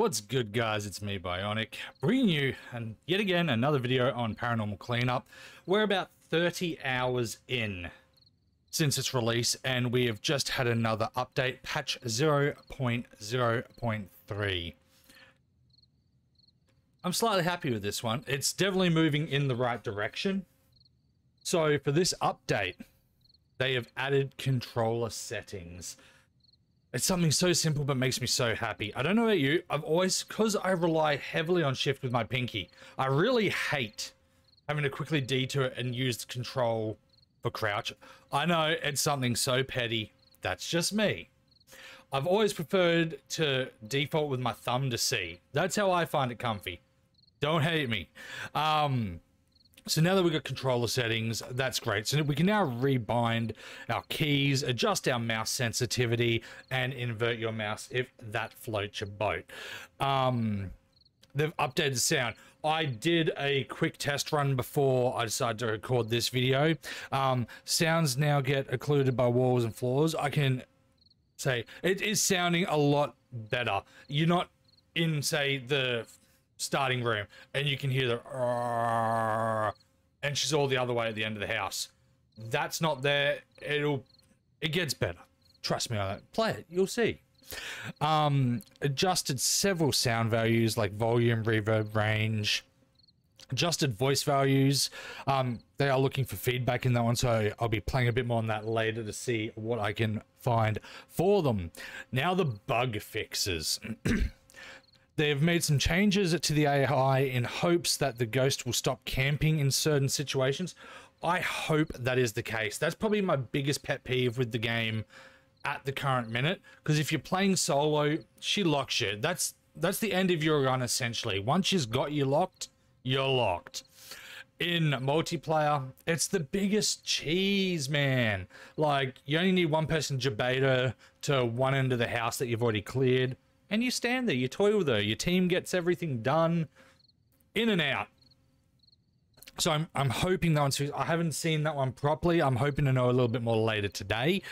What's good guys, it's me Bionic, bringing you and yet again another video on Paranormal Cleanup. We're about 30 hours in since its release and we have just had another update, patch 0.0.3. I'm slightly happy with this one. It's definitely moving in the right direction. So for this update, they have added controller settings. It's something so simple but makes me so happy. I don't know about you, I've always, because I rely heavily on shift with my pinky, I really hate having to quickly detour and use control for crouch. I know it's something so petty, that's just me. I've always preferred to default with my thumb to see. That's how I find it comfy. Don't hate me. Um, so now that we've got controller settings, that's great. So we can now rebind our keys, adjust our mouse sensitivity, and invert your mouse if that floats your boat. Um, they've updated sound. I did a quick test run before I decided to record this video. Um, sounds now get occluded by walls and floors. I can say it is sounding a lot better. You're not in, say, the starting room and you can hear the and she's all the other way at the end of the house. That's not there. It'll it gets better. Trust me on that. Play it, you'll see. Um, adjusted several sound values like volume, reverb, range, adjusted voice values. Um, they are looking for feedback in that one, so I'll be playing a bit more on that later to see what I can find for them. Now the bug fixes. They have made some changes to the AI in hopes that the ghost will stop camping in certain situations. I hope that is the case. That's probably my biggest pet peeve with the game at the current minute. Because if you're playing solo, she locks you. That's that's the end of your run essentially. Once she's got you locked, you're locked. In multiplayer, it's the biggest cheese, man. Like you only need one person Jabata to one end of the house that you've already cleared and you stand there, you toil with her, your team gets everything done in and out. So I'm, I'm hoping that one's, I haven't seen that one properly. I'm hoping to know a little bit more later today.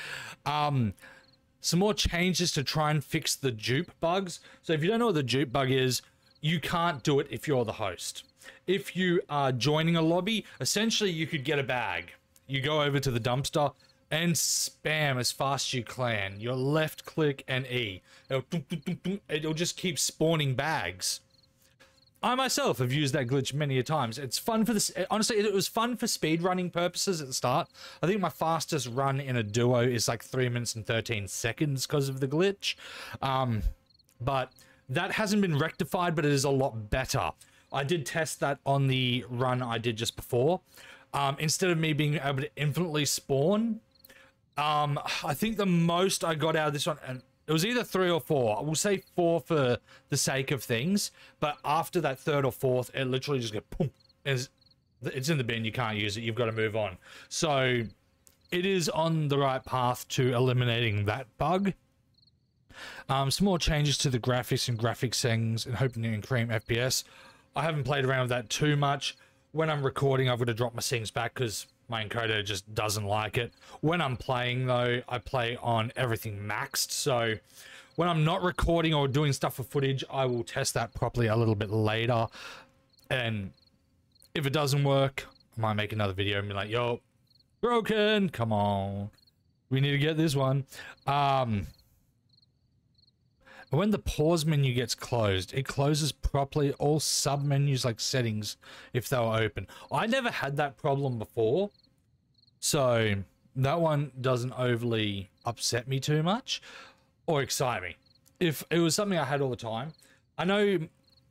Um, some more changes to try and fix the dupe bugs. So if you don't know what the dupe bug is, you can't do it if you're the host. If you are joining a lobby, essentially you could get a bag. You go over to the dumpster, and spam as fast as you can. Your left click and E. It'll, just keep spawning bags. I myself have used that glitch many a times. It's fun for this. Honestly, it was fun for speed running purposes at the start. I think my fastest run in a duo is like three minutes and 13 seconds because of the glitch. Um, but that hasn't been rectified, but it is a lot better. I did test that on the run I did just before. Um, instead of me being able to infinitely spawn, um, I think the most I got out of this one, and it was either three or four. I will say four for the sake of things, but after that third or fourth, it literally just goes boom. It's, it's in the bin. You can't use it. You've got to move on. So it is on the right path to eliminating that bug. Um, some more changes to the graphics and graphic settings and hoping to increase FPS. I haven't played around with that too much. When I'm recording, I've got to drop my settings back because my encoder just doesn't like it. When I'm playing though, I play on everything maxed. So when I'm not recording or doing stuff for footage, I will test that properly a little bit later. And if it doesn't work, I might make another video and be like, yo, broken, come on. We need to get this one. Um, when the pause menu gets closed, it closes properly all sub menus like settings if they were open. I never had that problem before. So that one doesn't overly upset me too much or excite me. If it was something I had all the time, I know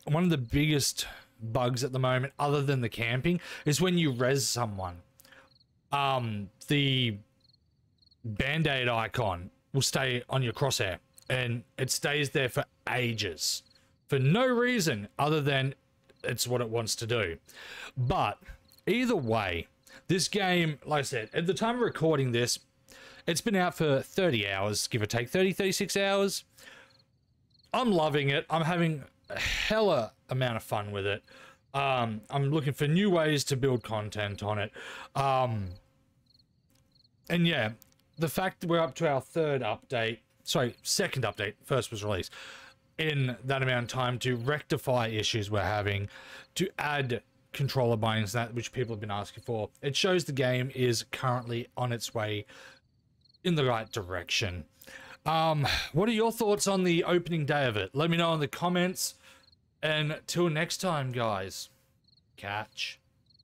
one of the biggest bugs at the moment, other than the camping, is when you res someone. Um, the band-aid icon will stay on your crosshair and it stays there for ages for no reason other than it's what it wants to do. But either way, this game, like I said, at the time of recording this, it's been out for 30 hours, give or take 30, 36 hours. I'm loving it. I'm having a hella amount of fun with it. Um, I'm looking for new ways to build content on it. Um, and yeah, the fact that we're up to our third update sorry, second update, first was released. in that amount of time to rectify issues we're having, to add controller bindings that which people have been asking for. It shows the game is currently on its way in the right direction. Um, what are your thoughts on the opening day of it? Let me know in the comments. And till next time, guys, catch